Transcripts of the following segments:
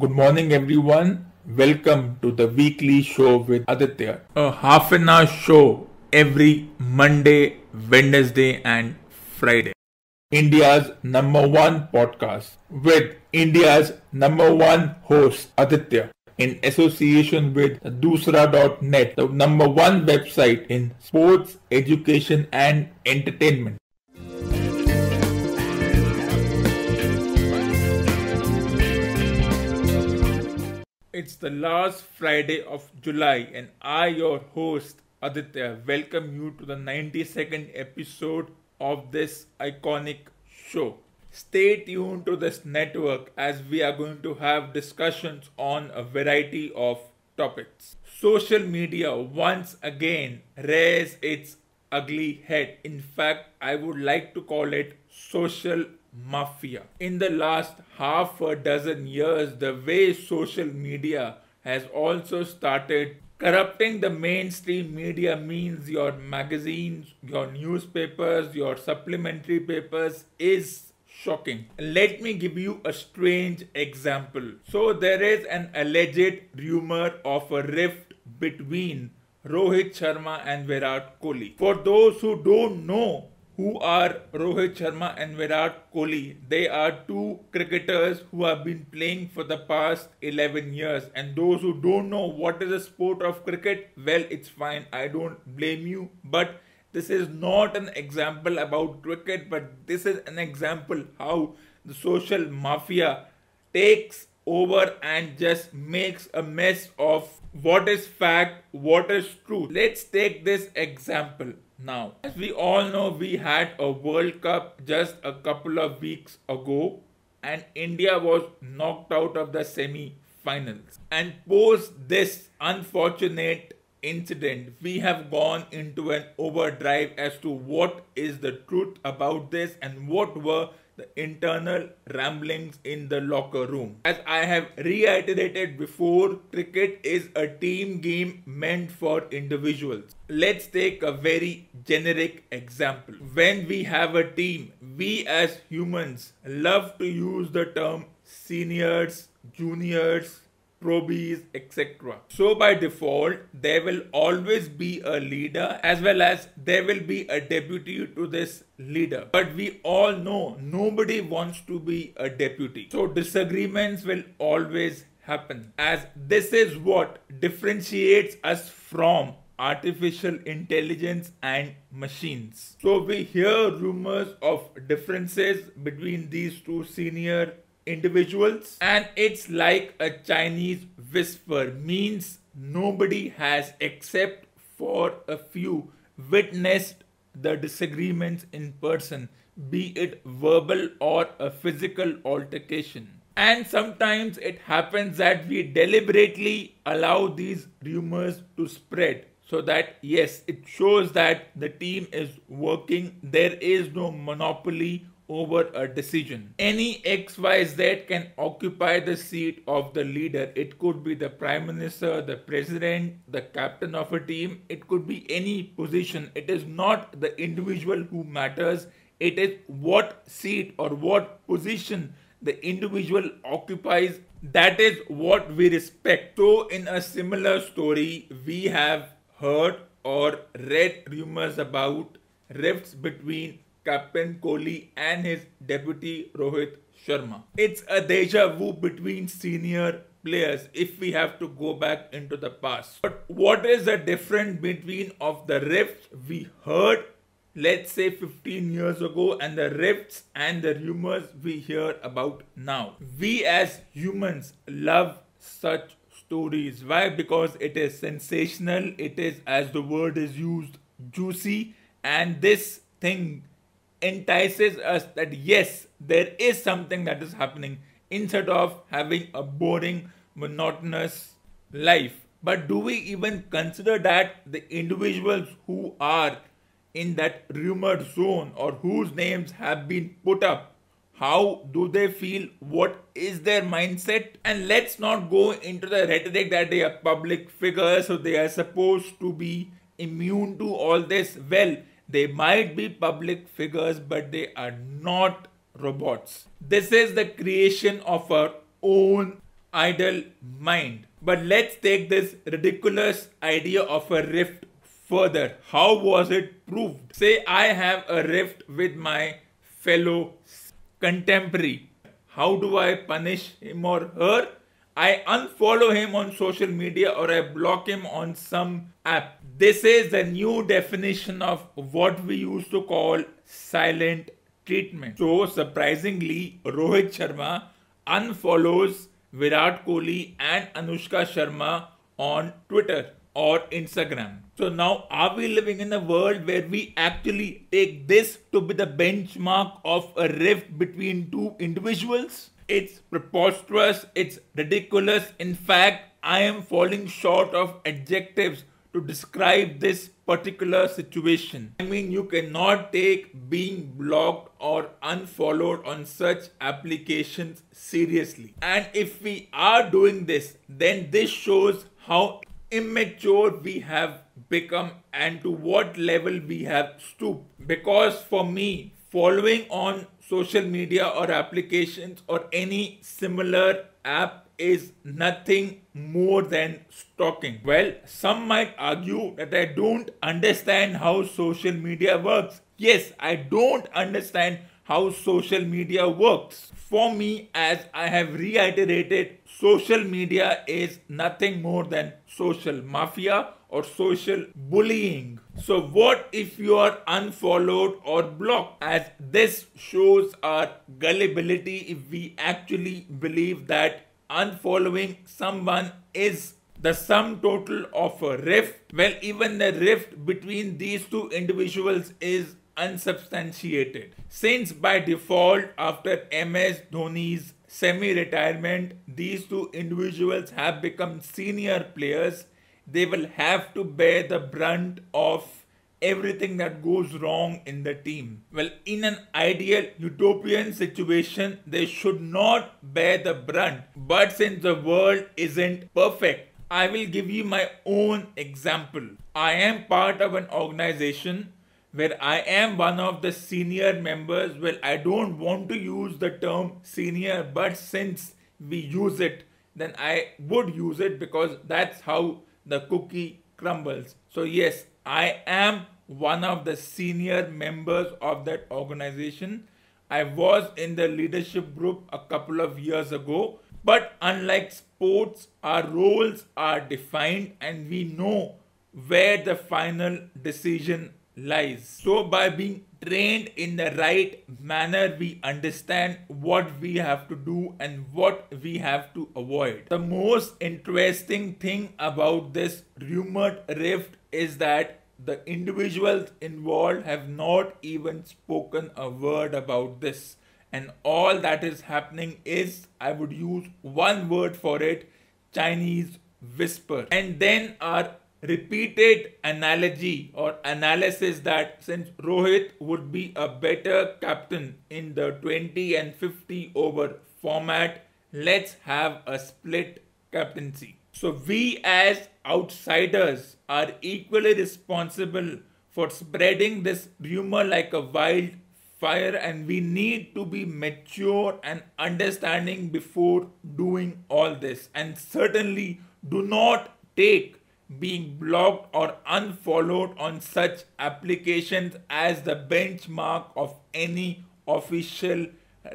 Good morning, everyone. Welcome to the weekly show with Aditya. A half an hour show every Monday, Wednesday, and Friday. India's number one podcast with India's number one host, Aditya, in association with Dusra.net, the number one website in sports, education, and entertainment. It's the last Friday of July, and I, your host Aditya, welcome you to the 92nd episode of this iconic show. Stay tuned to this network as we are going to have discussions on a variety of topics. Social media once again rears its ugly head. In fact, I would like to call it social mafia. In the last half a dozen years, the way social media has also started corrupting the mainstream media means your magazines, your newspapers, your supplementary papers is shocking. Let me give you a strange example. So, there is an alleged rumor of a rift between Rohit Sharma and Virat Kohli. For those who don't know, who are Rohit Sharma and Virat Kohli. They are two cricketers who have been playing for the past 11 years. And those who don't know what is the sport of cricket, well, it's fine. I don't blame you. But this is not an example about cricket, but this is an example how the social mafia takes over and just makes a mess of what is fact, what is true. Let's take this example. Now, as we all know, we had a World Cup just a couple of weeks ago, and India was knocked out of the semi finals. And post this unfortunate incident, we have gone into an overdrive as to what is the truth about this and what were the internal ramblings in the locker room. As I have reiterated before, cricket is a team game meant for individuals. Let's take a very generic example. When we have a team, we as humans love to use the term seniors, juniors, probies, etc. So by default, there will always be a leader as well as there will be a deputy to this leader. But we all know nobody wants to be a deputy. So disagreements will always happen as this is what differentiates us from artificial intelligence and machines. So we hear rumors of differences between these two senior individuals. And it's like a Chinese whisper means nobody has except for a few witnessed the disagreements in person be it verbal or a physical altercation. And sometimes it happens that we deliberately allow these rumors to spread so that yes it shows that the team is working. There is no monopoly over a decision. Any XYZ can occupy the seat of the leader. It could be the prime minister, the president, the captain of a team. It could be any position. It is not the individual who matters. It is what seat or what position the individual occupies. That is what we respect. So, in a similar story, we have heard or read rumors about rifts between Captain Kohli and his deputy Rohit Sharma. It's a deja vu between senior players if we have to go back into the past. But what is the difference between of the rifts we heard let's say 15 years ago and the rifts and the rumors we hear about now? We as humans love such stories. Why? Because it is sensational, it is as the word is used juicy and this thing entices us that yes, there is something that is happening instead of having a boring, monotonous life. But do we even consider that the individuals who are in that rumored zone or whose names have been put up? How do they feel? What is their mindset? And let's not go into the rhetoric that they are public figures, so they are supposed to be immune to all this. Well, they might be public figures, but they are not robots. This is the creation of our own idle mind. But let's take this ridiculous idea of a rift further. How was it proved? Say I have a rift with my fellow contemporary. How do I punish him or her? I unfollow him on social media or I block him on some app. This is the new definition of what we used to call silent treatment. So, surprisingly, Rohit Sharma unfollows Virat Kohli and Anushka Sharma on Twitter or Instagram. So now are we living in a world where we actually take this to be the benchmark of a rift between two individuals? It's preposterous, it's ridiculous. In fact, I am falling short of adjectives to describe this particular situation. I mean, you cannot take being blocked or unfollowed on such applications seriously. And if we are doing this, then this shows how immature we have become and to what level we have stooped. Because for me, following on social media or applications or any similar app is nothing more than stalking. Well, some might argue that I don't understand how social media works. Yes, I don't understand how social media works. For me, as I have reiterated, social media is nothing more than social mafia or social bullying. So, what if you are unfollowed or blocked? As this shows our gullibility if we actually believe that unfollowing someone is the sum total of a rift. Well, even the rift between these two individuals is unsubstantiated. Since by default, after MS Dhoni's semi retirement, these two individuals have become senior players, they will have to bear the brunt of everything that goes wrong in the team. Well, in an ideal utopian situation, they should not bear the brunt. But since the world isn't perfect, I will give you my own example. I am part of an organization where I am one of the senior members. Well, I don't want to use the term senior, but since we use it, then I would use it because that's how the cookie crumbles. So, yes, I am one of the senior members of that organization. I was in the leadership group a couple of years ago. But unlike sports, our roles are defined and we know where the final decision lies. So, by being trained in the right manner, we understand what we have to do and what we have to avoid. The most interesting thing about this rumored rift is that the individuals involved have not even spoken a word about this. And all that is happening is, I would use one word for it Chinese whisper. And then our repeated analogy or analysis that since Rohit would be a better captain in the 20 and 50 over format, let's have a split captaincy. So we as outsiders are equally responsible for spreading this rumor like a wild fire and we need to be mature and understanding before doing all this and certainly do not take being blocked or unfollowed on such applications as the benchmark of any official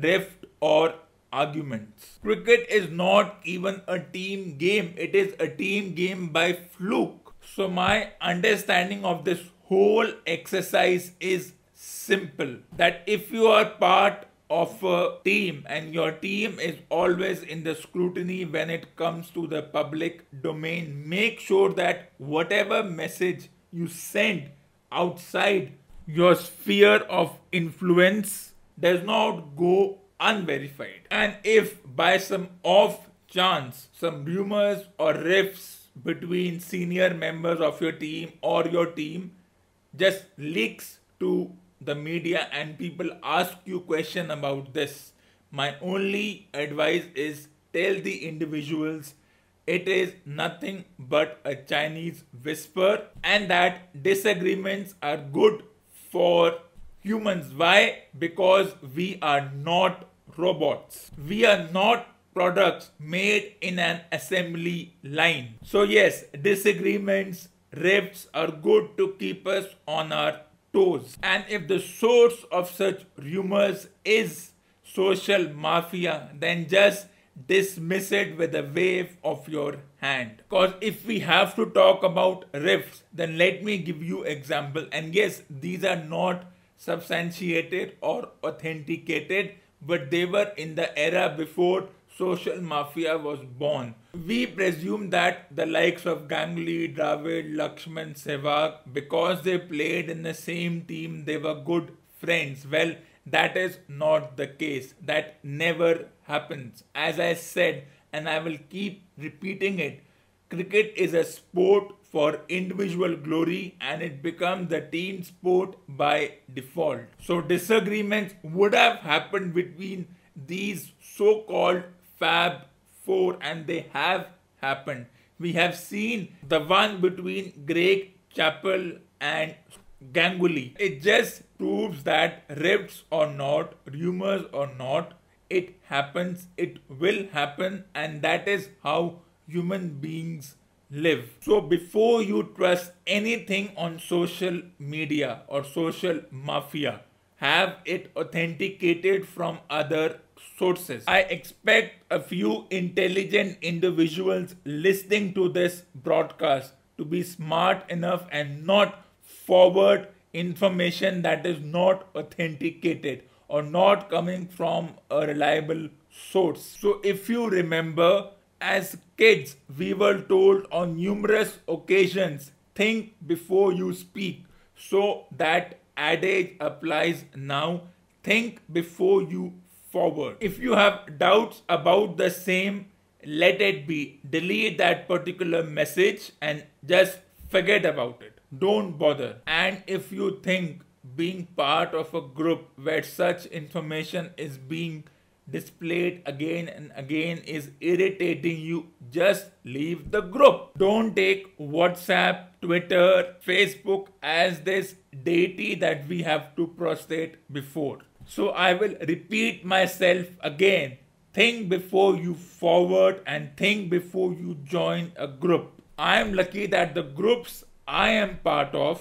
rift or arguments. Cricket is not even a team game, it is a team game by fluke. So, my understanding of this whole exercise is simple that if you are part of a team and your team is always in the scrutiny when it comes to the public domain. Make sure that whatever message you send outside your sphere of influence does not go unverified. And if by some off chance some rumors or rifts between senior members of your team or your team just leaks to the media and people ask you question about this. My only advice is tell the individuals it is nothing but a chinese whisper and that disagreements are good for humans. Why? Because we are not robots. We are not products made in an assembly line. So, yes, disagreements, rifts are good to keep us on our toes. And if the source of such rumors is social mafia, then just dismiss it with a wave of your hand. Because if we have to talk about rifts, then let me give you example. And yes, these are not substantiated or authenticated, but they were in the era before social mafia was born. We presume that the likes of Ganguly, Dravid, Laxman, Sehwag, because they played in the same team, they were good friends. Well, that is not the case. That never happens. As I said, and I will keep repeating it, cricket is a sport for individual glory and it becomes the team sport by default. So disagreements would have happened between these so-called Fab Four and they have happened. We have seen the one between Greg Chappell and Ganguly. It just proves that rifts or not, rumors or not, it happens, it will happen, and that is how human beings live. So before you trust anything on social media or social mafia, have it authenticated from other sources. I expect a few intelligent individuals listening to this broadcast to be smart enough and not forward information that is not authenticated or not coming from a reliable source. So, if you remember, as kids, we were told on numerous occasions think before you speak. So, that adage applies now think before you forward. If you have doubts about the same, let it be. Delete that particular message and just forget about it. Don't bother. And if you think being part of a group where such information is being displayed again and again is irritating you, just leave the group. Don't take WhatsApp, Twitter, Facebook as this deity that we have to prostrate before. So I will repeat myself again. Think before you forward and think before you join a group. I am lucky that the groups I am part of,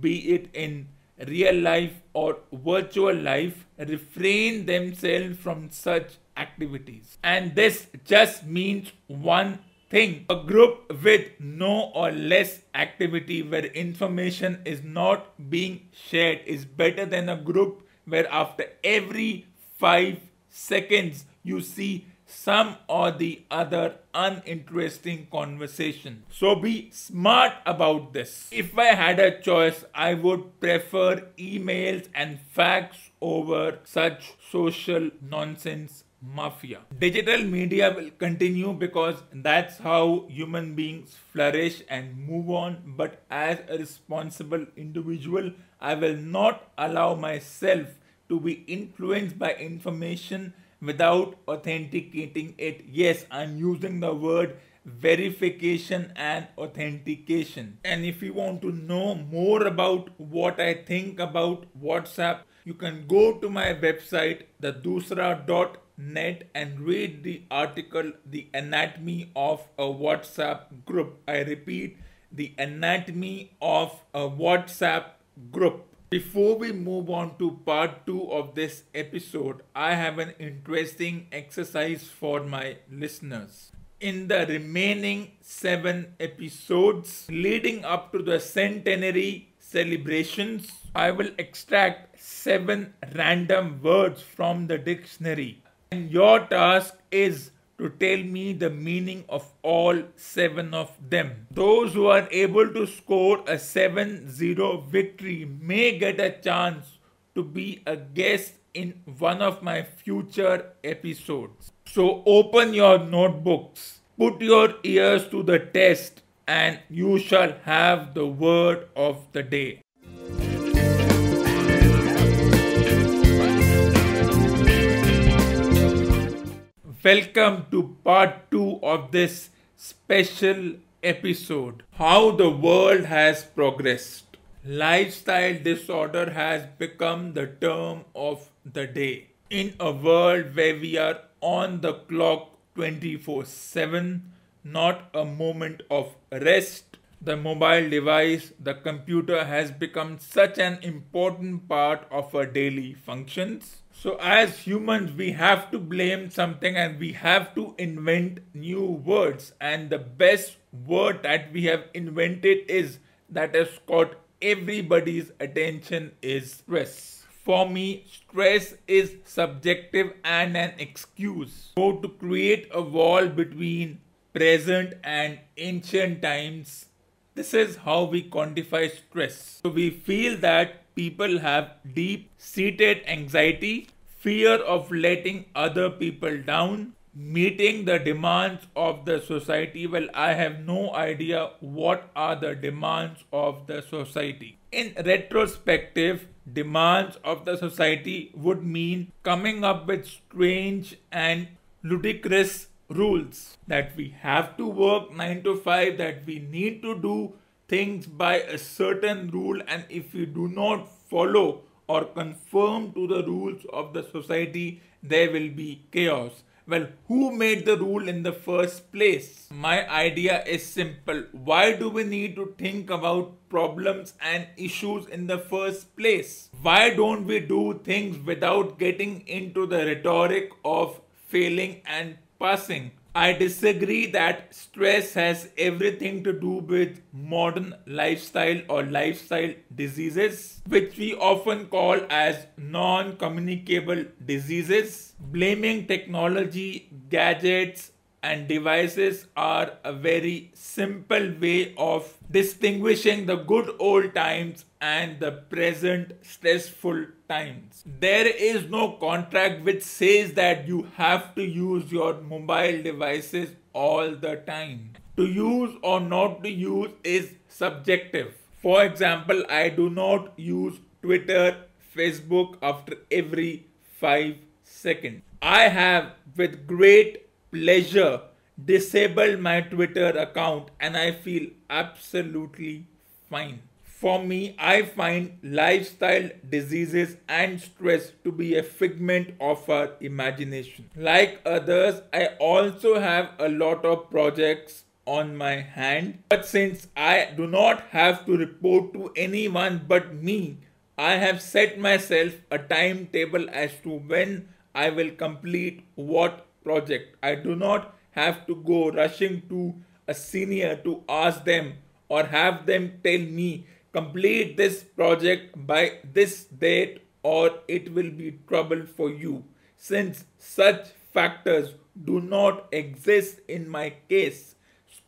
be it in real life or virtual life, refrain themselves from such activities. And this just means one thing a group with no or less activity where information is not being shared is better than a group where after every five seconds you see some or the other uninteresting conversation. So be smart about this. If I had a choice, I would prefer emails and facts over such social nonsense mafia. Digital media will continue because that's how human beings flourish and move on. But as a responsible individual, I will not allow myself to be influenced by information without authenticating it. Yes, I'm using the word verification and authentication. And if you want to know more about what I think about WhatsApp, you can go to my website, thedusra.net, and read the article, The Anatomy of a WhatsApp Group. I repeat, The Anatomy of a WhatsApp Group. Before we move on to part 2 of this episode, I have an interesting exercise for my listeners. In the remaining 7 episodes leading up to the centenary celebrations, I will extract 7 random words from the dictionary. And your task is to tell me the meaning of all seven of them. Those who are able to score a 7 0 victory may get a chance to be a guest in one of my future episodes. So open your notebooks, put your ears to the test, and you shall have the word of the day. Welcome to part 2 of this special episode How the World Has Progressed. Lifestyle disorder has become the term of the day. In a world where we are on the clock 24 7, not a moment of rest. The mobile device, the computer has become such an important part of our daily functions. So, as humans, we have to blame something and we have to invent new words. And the best word that we have invented is that has caught everybody's attention is stress. For me, stress is subjective and an excuse. So, to create a wall between present and ancient times, this is how we quantify stress. So, we feel that people have deep seated anxiety, fear of letting other people down, meeting the demands of the society. Well, I have no idea what are the demands of the society. In retrospective, demands of the society would mean coming up with strange and ludicrous rules that we have to work 9 to 5, that we need to do things by a certain rule, and if we do not follow or conform to the rules of the society, there will be chaos. Well, who made the rule in the first place? My idea is simple. Why do we need to think about problems and issues in the first place? Why don't we do things without getting into the rhetoric of failing and passing? I disagree that stress has everything to do with modern lifestyle or lifestyle diseases, which we often call as non communicable diseases. Blaming technology, gadgets, and devices are a very simple way of distinguishing the good old times and the present stressful times. There is no contract which says that you have to use your mobile devices all the time. To use or not to use is subjective. For example, I do not use Twitter, Facebook after every 5 seconds. I have with great pleasure disabled my Twitter account and I feel absolutely fine. For me, I find lifestyle diseases and stress to be a figment of our imagination. Like others, I also have a lot of projects on my hand. But since I do not have to report to anyone but me, I have set myself a timetable as to when I will complete what project. I do not have to go rushing to a senior to ask them or have them tell me complete this project by this date or it will be trouble for you since such factors do not exist in my case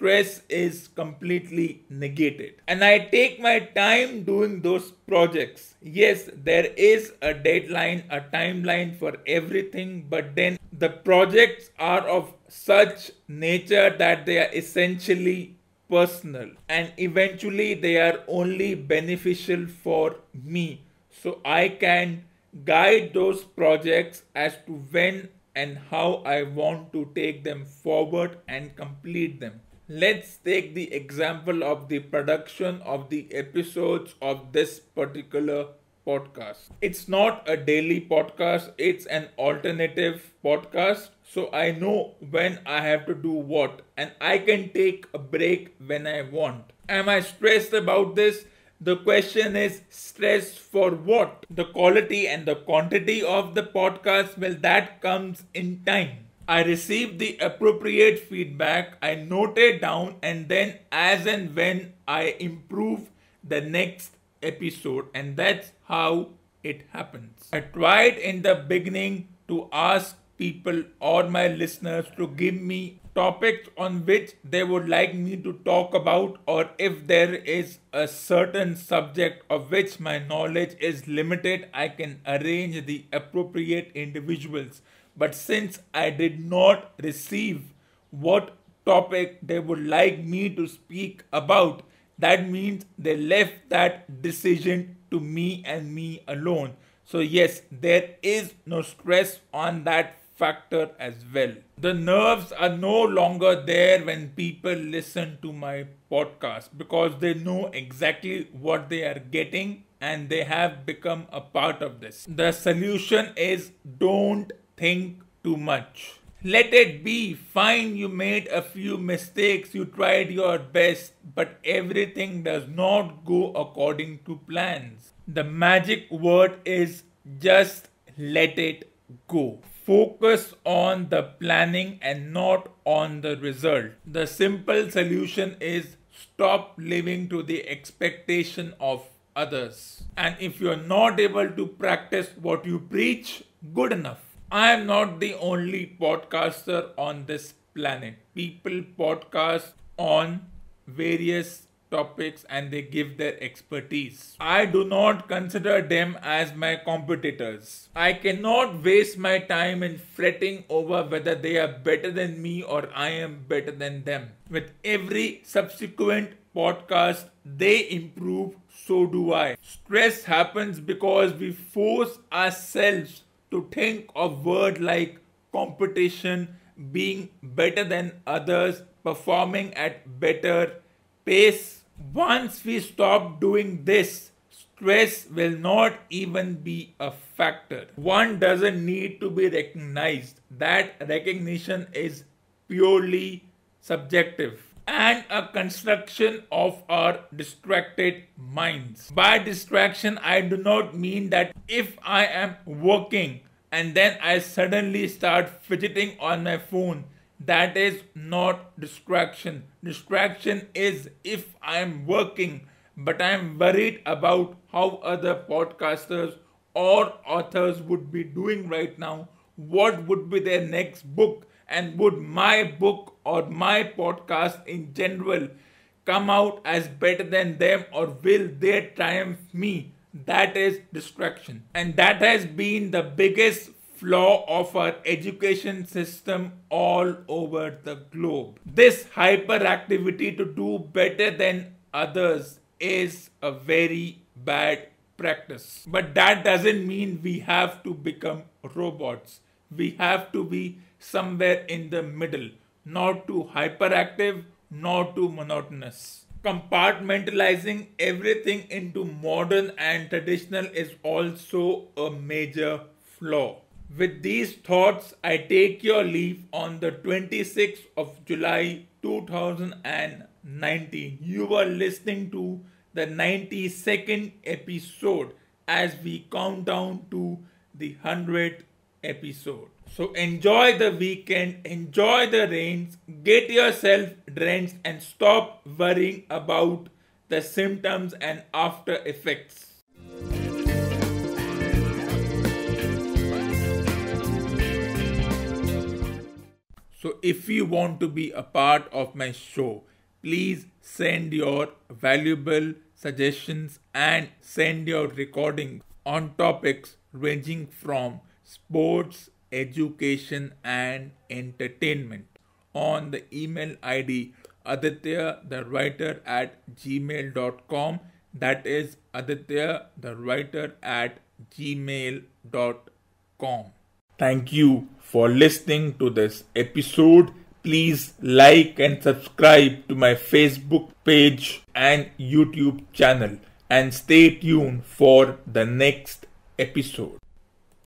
stress is completely negated. And I take my time doing those projects. Yes, there is a deadline, a timeline for everything, but then the projects are of such nature that they are essentially personal and eventually they are only beneficial for me. So I can guide those projects as to when and how I want to take them forward and complete them. Let's take the example of the production of the episodes of this particular podcast. It's not a daily podcast, it's an alternative podcast. So I know when I have to do what, and I can take a break when I want. Am I stressed about this? The question is stress for what? The quality and the quantity of the podcast, well, that comes in time. I received the appropriate feedback, I noted down, and then as and when I improve the next episode, and that's how it happens. I tried in the beginning to ask people or my listeners to give me topics on which they would like me to talk about, or if there is a certain subject of which my knowledge is limited, I can arrange the appropriate individuals but since I did not receive what topic they would like me to speak about, that means they left that decision to me and me alone. So, yes, there is no stress on that factor as well. The nerves are no longer there when people listen to my podcast because they know exactly what they are getting and they have become a part of this. The solution is don't think too much. Let it be. Fine, you made a few mistakes, you tried your best, but everything does not go according to plans. The magic word is just let it go. Focus on the planning and not on the result. The simple solution is stop living to the expectation of others. And if you're not able to practice what you preach, good enough. I am not the only podcaster on this planet. People podcast on various topics and they give their expertise. I do not consider them as my competitors. I cannot waste my time in fretting over whether they are better than me or I am better than them. With every subsequent podcast, they improve, so do I. Stress happens because we force ourselves to think of word like competition, being better than others, performing at better pace once we stop doing this, stress will not even be a factor. One doesn't need to be recognized. That recognition is purely subjective and a construction of our distracted minds. By distraction, I do not mean that if I am working and then I suddenly start fidgeting on my phone, that is not distraction. Distraction is if I am working, but I am worried about how other podcasters or authors would be doing right now, what would be their next book, and would my book or my podcast in general come out as better than them, or will they triumph me? That is distraction. And that has been the biggest flaw of our education system all over the globe. This hyperactivity to do better than others is a very bad practice. But that doesn't mean we have to become robots. We have to be somewhere in the middle, not too hyperactive, not too monotonous. Compartmentalizing everything into modern and traditional is also a major flaw. With these thoughts, I take your leave on the 26th of July 2019. You are listening to the 92nd episode as we count down to the 100th episode. So enjoy the weekend, enjoy the rains, get yourself drenched, and stop worrying about the symptoms and after effects. So if you want to be a part of my show, please send your valuable suggestions and send your recordings on topics ranging from sports, education, and entertainment. On the email ID aditya the writer at gmail.com that is aditya the writer at gmail.com Thank you for listening to this episode. Please like and subscribe to my Facebook page and YouTube channel and stay tuned for the next episode.